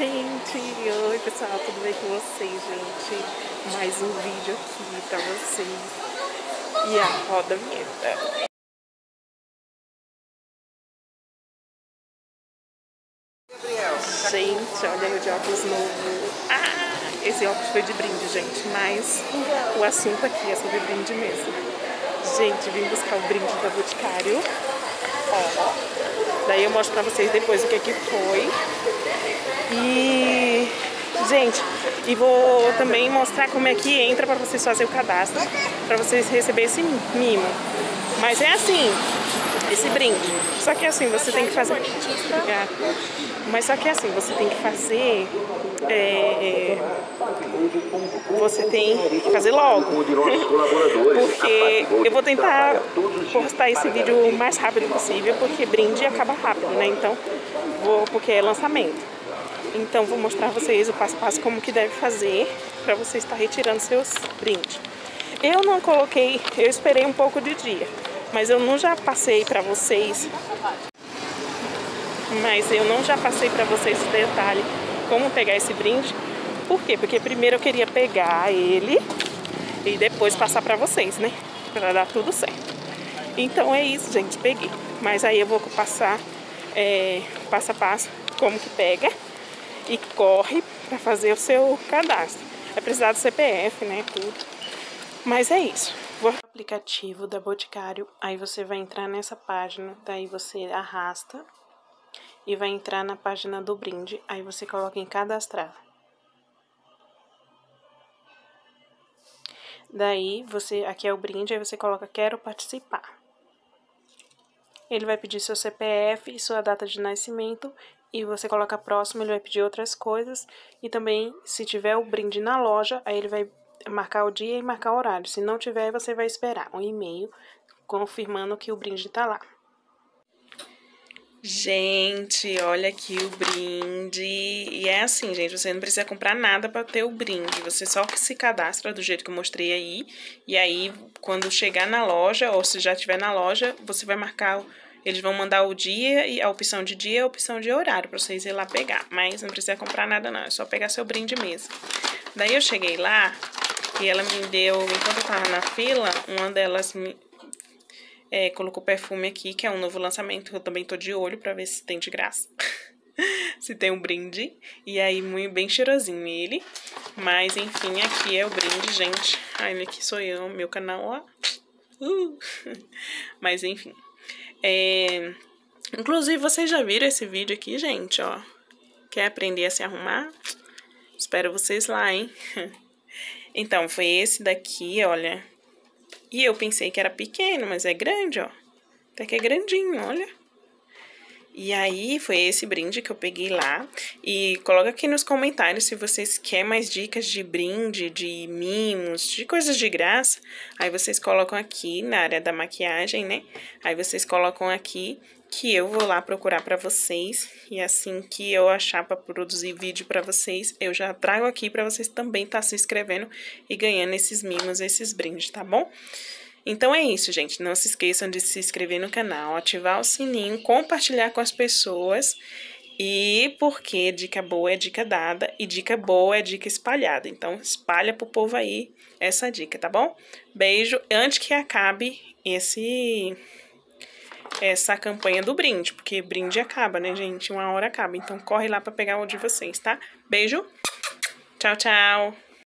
gente! Oi pessoal, tudo bem com vocês, gente? Mais um vídeo aqui pra vocês. E a roda vinheta. Gente, olha aí o de óculos novo. Ah, esse óculos foi de brinde, gente. Mas o assunto aqui é sobre brinde mesmo. Gente, vim buscar o brinde da Boticário. Ó. Daí eu mostro pra vocês depois o que, que foi. E, gente, e vou também mostrar como é que entra para vocês fazer o cadastro, para vocês receberem esse mimo. Mas é assim, esse brinde. Só que assim, você tem que fazer. Mas só que assim, você tem que fazer. É, você tem que fazer logo. porque eu vou tentar postar esse vídeo o mais rápido possível, porque brinde acaba rápido, né? Então, vou, porque é lançamento. Então vou mostrar a vocês o passo a passo como que deve fazer para você estar retirando seus brindes. Eu não coloquei, eu esperei um pouco de dia, mas eu não já passei para vocês, mas eu não já passei para vocês o detalhe como pegar esse brinde. Por quê? Porque primeiro eu queria pegar ele e depois passar para vocês, né? Para dar tudo certo. Então é isso, gente, peguei. Mas aí eu vou passar é, passo a passo como que pega e corre para fazer o seu cadastro. Vai precisar do CPF, né, tudo. Mas é isso. Vou... Aplicativo da Boticário, aí você vai entrar nessa página, daí você arrasta e vai entrar na página do brinde, aí você coloca em cadastrar. Daí você, aqui é o brinde, aí você coloca quero participar. Ele vai pedir seu CPF e sua data de nascimento e você coloca próximo, ele vai pedir outras coisas. E também, se tiver o brinde na loja, aí ele vai marcar o dia e marcar o horário. Se não tiver, você vai esperar um e-mail confirmando que o brinde tá lá. Gente, olha aqui o brinde. E é assim, gente, você não precisa comprar nada para ter o brinde. Você só se cadastra do jeito que eu mostrei aí. E aí, quando chegar na loja, ou se já estiver na loja, você vai marcar eles vão mandar o dia e a opção de dia e a opção de horário para vocês ir lá pegar. Mas não precisa comprar nada não, é só pegar seu brinde mesmo. Daí eu cheguei lá e ela me deu, enquanto eu tava na fila, uma delas me é, colocou perfume aqui, que é um novo lançamento, eu também tô de olho para ver se tem de graça. se tem um brinde. E aí, muito bem cheirosinho ele. Mas, enfim, aqui é o brinde, gente. Ai, aqui sou eu, meu canal, ó. Uh. Mas, enfim. É... Inclusive, vocês já viram esse vídeo aqui, gente, ó. Quer aprender a se arrumar? Espero vocês lá, hein? então, foi esse daqui, olha. E eu pensei que era pequeno, mas é grande, ó. Até que é grandinho, olha. E aí, foi esse brinde que eu peguei lá. E coloca aqui nos comentários se vocês querem mais dicas de brinde, de mimos, de coisas de graça. Aí vocês colocam aqui na área da maquiagem, né? Aí vocês colocam aqui que eu vou lá procurar para vocês. E assim que eu achar para produzir vídeo para vocês, eu já trago aqui para vocês também estar tá se inscrevendo e ganhando esses mimos, esses brindes, tá bom? Então é isso, gente. Não se esqueçam de se inscrever no canal, ativar o sininho, compartilhar com as pessoas. E porque dica boa é dica dada e dica boa é dica espalhada. Então espalha pro povo aí essa dica, tá bom? Beijo antes que acabe esse essa campanha do brinde, porque brinde acaba, né, gente? Uma hora acaba. Então corre lá para pegar o de vocês, tá? Beijo. Tchau, tchau.